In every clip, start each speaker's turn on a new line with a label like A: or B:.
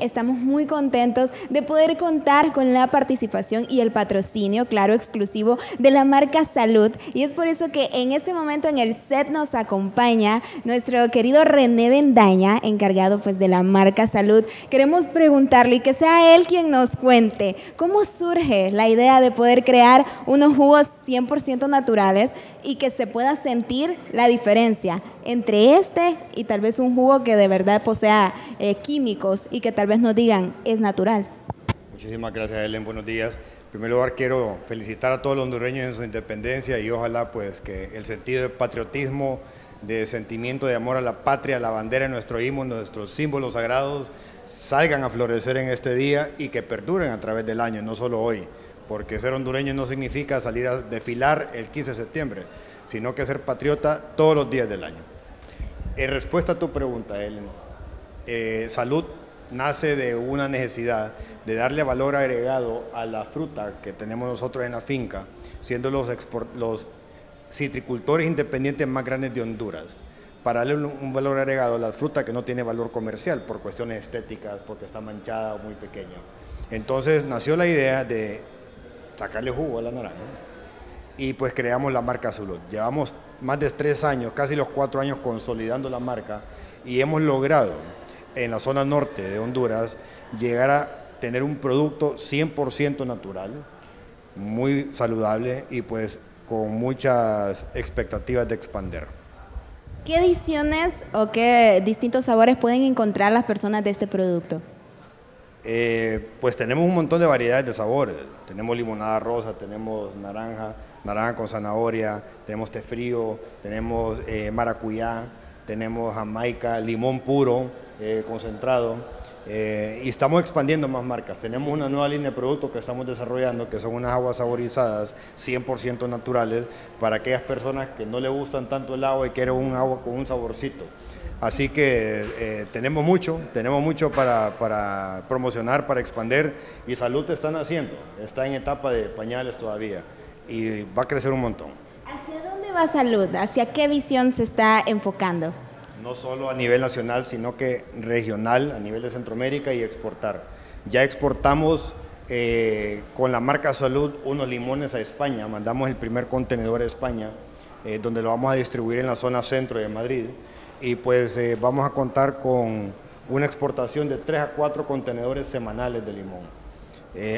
A: Estamos muy contentos de poder contar con la participación y el patrocinio, claro, exclusivo de la marca Salud. Y es por eso que en este momento en el set nos acompaña nuestro querido René Bendaña, encargado pues de la marca Salud. Queremos preguntarle y que sea él quien nos cuente cómo surge la idea de poder crear unos jugos 100% naturales y que se pueda sentir la diferencia entre este y tal vez un jugo que de verdad posea eh, químicos y que tal vez nos digan, es natural.
B: Muchísimas gracias, Helen. Buenos días. En primer lugar, quiero felicitar a todos los hondureños en su independencia y ojalá pues que el sentido de patriotismo, de sentimiento de amor a la patria, la bandera, nuestro himno, nuestros símbolos sagrados, salgan a florecer en este día y que perduren a través del año, no solo hoy, porque ser hondureño no significa salir a desfilar el 15 de septiembre, sino que ser patriota todos los días del año. En respuesta a tu pregunta, Helen, eh, salud nace de una necesidad de darle valor agregado a la fruta que tenemos nosotros en la finca, siendo los, los citricultores independientes más grandes de Honduras, para darle un, valor agregado a la fruta que no tiene valor comercial por cuestiones estéticas, porque está manchada o muy pequeña. Entonces nació la idea de sacarle jugo a la naranja y pues creamos la marca Zulot. Llevamos más de tres años, casi los cuatro años consolidando la marca y hemos logrado en la zona norte de Honduras llegar a tener un producto 100% natural, muy saludable y pues con muchas expectativas de expander.
A: ¿Qué ediciones o qué distintos sabores pueden encontrar las personas de este producto?
B: Eh, pues tenemos un montón de variedades de sabores. Tenemos limonada rosa, tenemos naranja, naranja con zanahoria, tenemos té frío, tenemos eh, maracuyá, tenemos jamaica, limón puro, eh, concentrado. Eh, y estamos expandiendo más marcas. Tenemos una nueva línea de productos que estamos desarrollando, que son unas aguas saborizadas 100% naturales para aquellas personas que no le gustan tanto el agua y quieren un agua con un saborcito. Así que eh, tenemos mucho, tenemos mucho para, para, promocionar, para expandir y Salud están haciendo. Está en etapa de pañales todavía y va a crecer un montón.
A: ¿Hacia dónde va Salud? ¿Hacia qué visión se está enfocando?
B: No solo a nivel nacional, sino que regional, a nivel de Centroamérica y exportar. Ya exportamos eh, con la marca Salud unos limones a España, mandamos el primer contenedor a España, eh, donde lo vamos a distribuir en la zona centro de Madrid, y pues eh, vamos a contar con una exportación de 3 a 4 contenedores semanales de limón.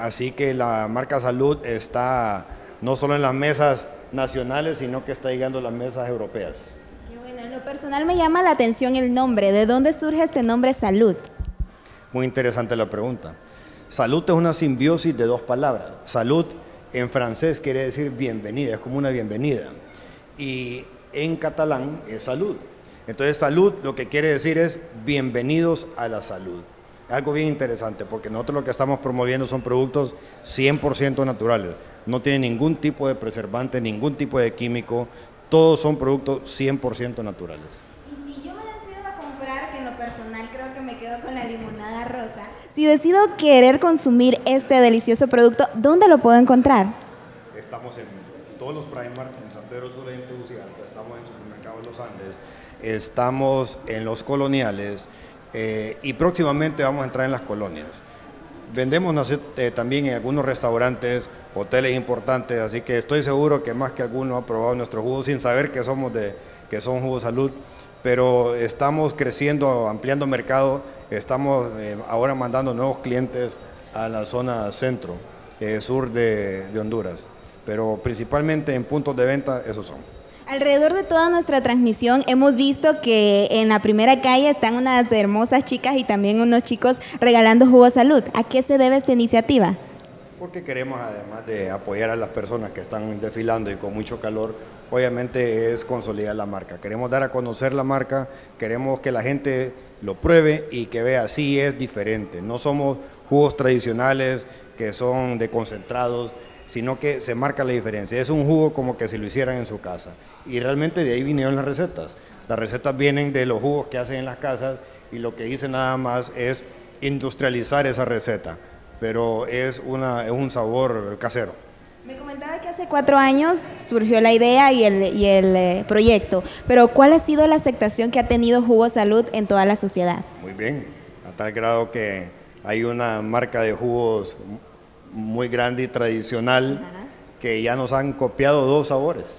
B: así que la marca Salud está no solo en las mesas nacionales, sino que está llegando a las mesas europeas
A: personal me llama la atención el nombre. ¿De dónde surge este nombre Salud?
B: Muy interesante la pregunta. Salud es una simbiosis de dos palabras. Salud en francés quiere decir bienvenida, es como una bienvenida. Y en catalán es salud. Entonces salud lo que quiere decir es bienvenidos a la salud. Algo bien interesante porque nosotros lo que estamos promoviendo son productos 100% naturales. No tienen ningún tipo de preservante, ningún tipo de químico, todos son productos 100% naturales.
A: Y si yo me decido a comprar, que en lo personal creo que me quedo con la limonada rosa, si decido querer consumir este delicioso producto, ¿dónde lo puedo encontrar?
B: Estamos en todos los Primark, en San Pedro Sula y Tegucigalpa, estamos en Supermercados Los Andes, estamos en los coloniales eh, y próximamente vamos a entrar en las colonias. Vendemos eh, también en algunos restaurantes, hoteles importantes, así que estoy seguro que más que alguno ha probado nuestro jugo sin saber que somos de que son jugo salud, pero estamos creciendo, ampliando mercado, estamos eh, ahora mandando nuevos clientes a la zona centro, eh, sur de, de Honduras, pero principalmente en puntos de venta esos son.
A: Alrededor de toda nuestra transmisión hemos visto que en la primera calle están unas hermosas chicas y también unos chicos regalando jugo salud. ¿A qué se debe esta iniciativa?
B: Porque queremos, además de apoyar a las personas que están desfilando y con mucho calor, obviamente es consolidar la marca. Queremos dar a conocer la marca, queremos que la gente lo pruebe y que vea si es diferente. No somos jugos tradicionales que son de concentrados, sino que se marca la diferencia. Es un jugo como que si lo hicieran en su casa. Y realmente de ahí vinieron las recetas. Las recetas vienen de los jugos que hacen en las casas y lo que hice nada más es industrializar esa receta, pero es, una, es un sabor casero.
A: Me comentaba que hace cuatro años surgió la idea y el, y el eh, proyecto, pero ¿cuál ha sido la aceptación que ha tenido Jugo Salud en toda la sociedad?
B: Muy bien, ha tal grado que hay una marca de jugos muy grande y tradicional que ya nos han copiado dos sabores,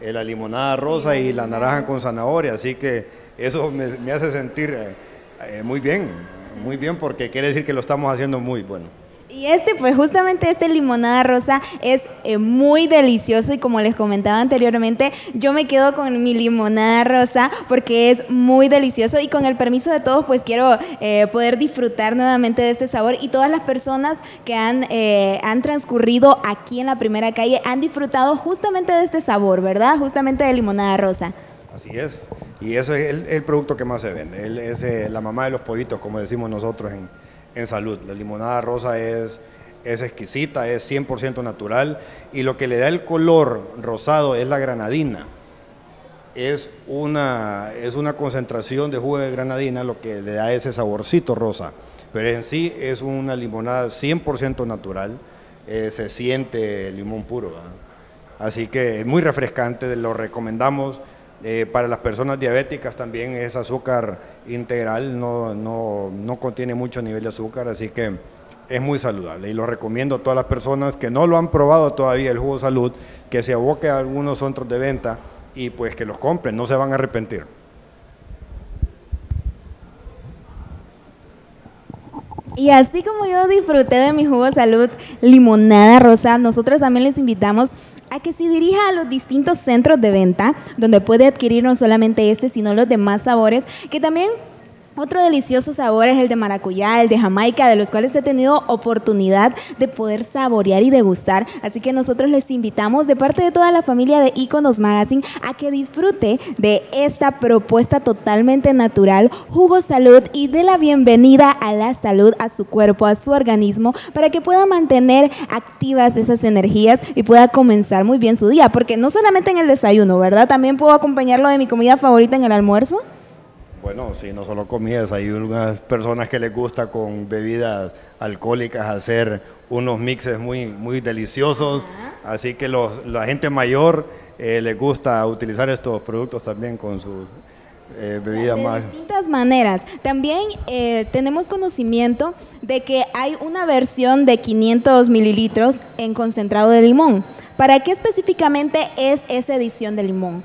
B: eh, la limonada rosa y la naranja con zanahoria, así que eso me, hace sentir eh, eh, muy bien, muy bien porque quiere decir que lo estamos haciendo muy bueno.
A: Y este, pues justamente este limonada rosa es eh, muy delicioso y como les comentaba anteriormente, yo me quedo con mi limonada rosa porque es muy delicioso y con el permiso de todos, pues quiero eh, poder disfrutar nuevamente de este sabor y todas las personas que han, eh, han transcurrido aquí en la primera calle han disfrutado justamente de este sabor, ¿verdad? Justamente de limonada rosa.
B: Así es, y eso es el, producto que más se vende, es la mamá de los pollitos, como decimos nosotros en en salud. La limonada rosa es, es exquisita, es 100% natural y lo que le da el color rosado es la granadina. Es una, es una concentración de jugo de granadina lo que le da ese saborcito rosa, pero en sí es una limonada 100% natural, eh, se siente limón puro. Así que es muy refrescante, lo recomendamos eh, para las personas diabéticas también es azúcar integral, no, no, no, contiene mucho nivel de azúcar, así que es muy saludable y lo recomiendo a todas las personas que no lo han probado todavía el jugo salud, que se aboque a algunos centros de venta y pues que los compren, no se van a arrepentir.
A: Y así como yo disfruté de mi jugo salud limonada rosa, nosotros también les invitamos a que se dirija a los distintos centros de venta, donde puede adquirir no solamente este, sino los demás sabores, que también otro delicioso sabor es el de maracuyá, el de Jamaica, de los cuales he tenido oportunidad de poder saborear y degustar. Así que nosotros les invitamos de parte de toda la familia de Iconos Magazine a que disfrute de esta propuesta totalmente natural, jugo salud y de la bienvenida a la salud, a su cuerpo, a su organismo, para que pueda mantener activas esas energías y pueda comenzar muy bien su día. Porque no solamente en el desayuno, ¿verdad? También puedo acompañarlo de mi comida favorita en el almuerzo.
B: Bueno, sí, no solo comidas, hay unas personas que les gusta con bebidas alcohólicas hacer unos mixes muy, muy deliciosos, así que los, la gente mayor eh, les gusta utilizar estos productos también con sus eh, bebidas más.
A: De distintas maneras. También eh, tenemos conocimiento de que hay una versión de 500 mililitros en concentrado de limón. ¿Para qué específicamente es esa edición de limón?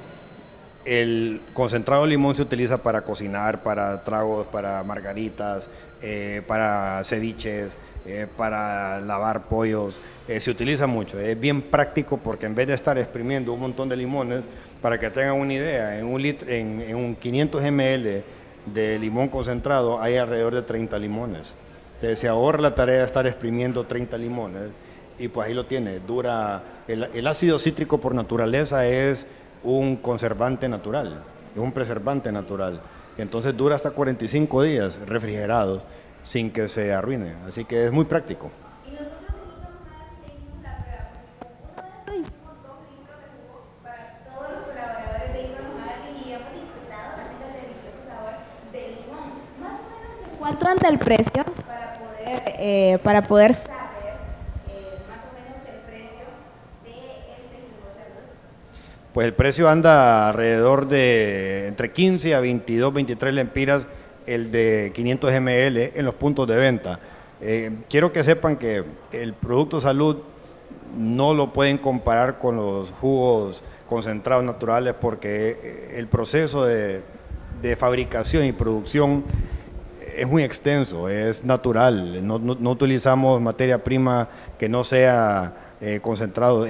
B: El concentrado de limón se utiliza para cocinar, para tragos, para margaritas, eh, para ceviches, eh, para lavar pollos. Eh, se utiliza mucho. Es bien práctico porque en vez de estar exprimiendo un montón de limones, para que tengan una idea, en un, en, un 500 ml de limón concentrado hay alrededor de 30 limones. Entonces se ahorra la tarea de estar exprimiendo 30 limones y pues ahí lo tiene. Dura, el ácido cítrico por naturaleza es un conservante natural, es un preservante natural. Entonces dura hasta 45 días refrigerados sin que se arruine. Así que es muy práctico.
A: ¿Cuánto anda el precio para poder, eh, para poder
B: pues el precio anda alrededor de entre 15 a 22, 23 lempiras el de 500 ml en los puntos de venta. Eh, quiero que sepan que el producto salud no lo pueden comparar con los jugos concentrados naturales porque eh, el proceso de, fabricación y producción es muy extenso, es natural, no, utilizamos materia prima que no sea eh, concentrado,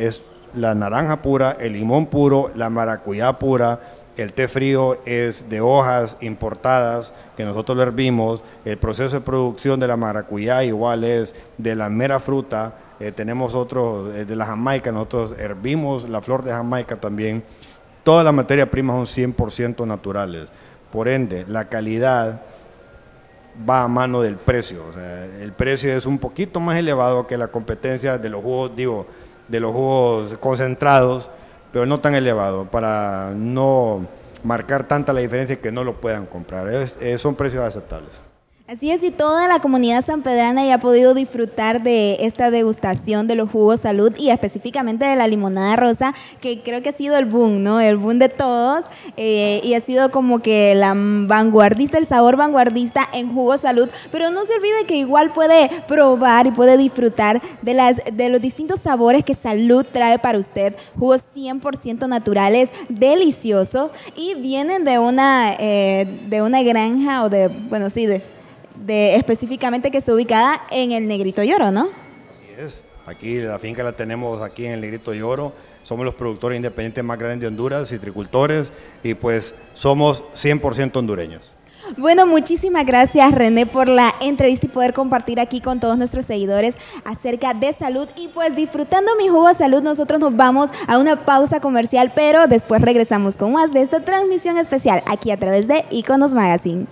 B: la naranja pura, el limón puro, la maracuyá pura, el té frío es de hojas importadas que nosotros lo hervimos. El proceso de producción de la maracuyá igual es de la mera fruta. Eh, tenemos otro eh, de la jamaica, nosotros hervimos la flor de jamaica también. Todas las materias primas son 100% naturales. Por ende, la calidad va a mano del precio. el precio es un poquito más elevado que la competencia de los jugos, digo, de los jugos concentrados, pero no tan elevado, para no marcar tanta la diferencia que no lo puedan comprar. son precios aceptables.
A: Así es, y toda la comunidad sanpedrana ya ha podido disfrutar de esta degustación de los jugos salud y específicamente de la limonada rosa, que creo que ha sido el boom, ¿no? El boom de todos eh, y ha sido como que la vanguardista, el sabor vanguardista en jugos salud, pero no se olvide que igual puede probar y puede disfrutar de, las, de los distintos sabores que salud trae para usted, jugos 100% naturales, deliciosos y vienen de una, eh, de una granja o de, bueno, sí, de de específicamente que está ubicada en el Negrito Lloro, ¿no?
B: Así es. Aquí la finca la tenemos aquí en el Negrito Lloro. Somos los productores independientes más grandes de Honduras, citricultores, y pues somos 100% hondureños.
A: Bueno, muchísimas gracias René por la entrevista y poder compartir aquí con todos nuestros seguidores acerca de salud. Y pues disfrutando mi jugo de salud, nosotros nos vamos a una pausa comercial, pero después regresamos con más de esta transmisión especial aquí a través de Iconos Magazine.